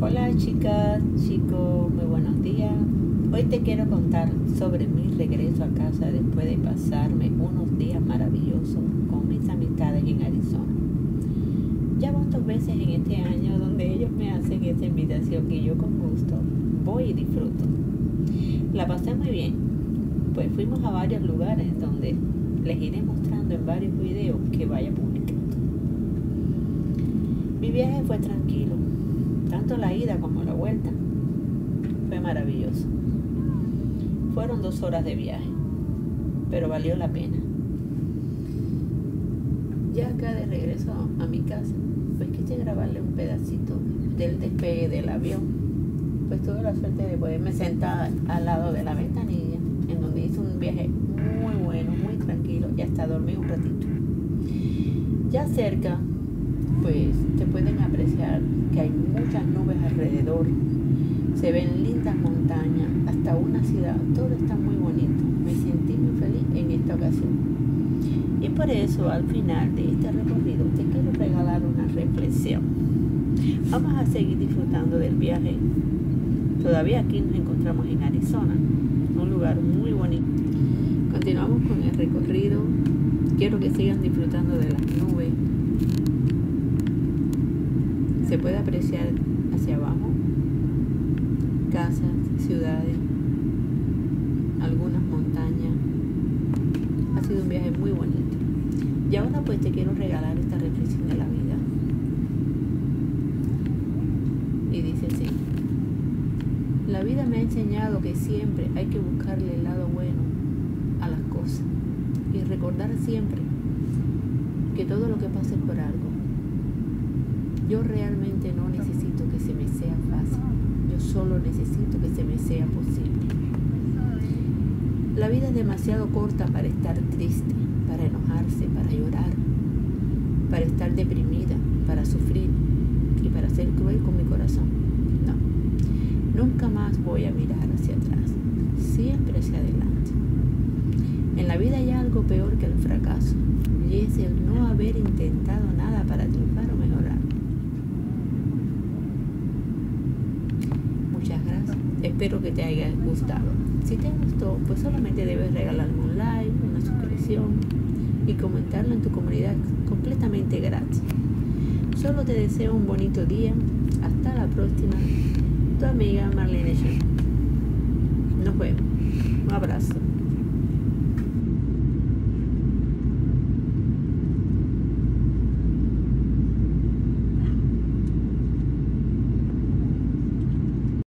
Hola chicas, chicos, muy buenos días. Hoy te quiero contar sobre mi regreso a casa después de pasarme unos días maravillosos con mis amistades en Arizona. Ya van dos veces en este año donde ellos me hacen esta invitación y yo con gusto voy y disfruto. La pasé muy bien, pues fuimos a varios lugares donde les iré mostrando en varios videos que vaya publicando. Mi viaje fue tranquilo, tanto la ida como la vuelta. Fue maravilloso. Fueron dos horas de viaje, pero valió la pena. Ya acá de regreso a mi casa, pues quise grabarle un pedacito del despegue del avión. Pues tuve la suerte de poderme sentar al lado de la ventanilla, en donde hice un viaje muy bueno, muy tranquilo y hasta dormí un ratito. Ya cerca pues te pueden apreciar que hay muchas nubes alrededor, se ven lindas montañas, hasta una ciudad, todo está muy bonito. Me sentí muy feliz en esta ocasión. Y por eso al final de este recorrido te quiero regalar una reflexión. Vamos a seguir disfrutando del viaje. Todavía aquí nos encontramos en Arizona, un lugar muy bonito. Continuamos con el recorrido. Quiero que sigan disfrutando de las nubes, se puede apreciar hacia abajo casas, ciudades, algunas montañas. Ha sido un viaje muy bonito. Y ahora pues te quiero regalar esta reflexión de la vida. Y dice así. La vida me ha enseñado que siempre hay que buscarle el lado bueno a las cosas y recordar siempre que todo lo que pasa es por algo yo realmente no necesito que se me sea fácil, yo solo necesito que se me sea posible. La vida es demasiado corta para estar triste, para enojarse, para llorar, para estar deprimida, para sufrir y para ser cruel con mi corazón. No, nunca más voy a mirar hacia atrás, siempre hacia adelante. En la vida hay algo peor que el fracaso y es el no haber intentado nada para triunfar o mejorar. Espero que te haya gustado. Si te gustó, pues solamente debes regalarme un like, una suscripción y comentarlo en tu comunidad completamente gratis. Solo te deseo un bonito día. Hasta la próxima. Tu amiga Marlene Nos vemos. Un abrazo.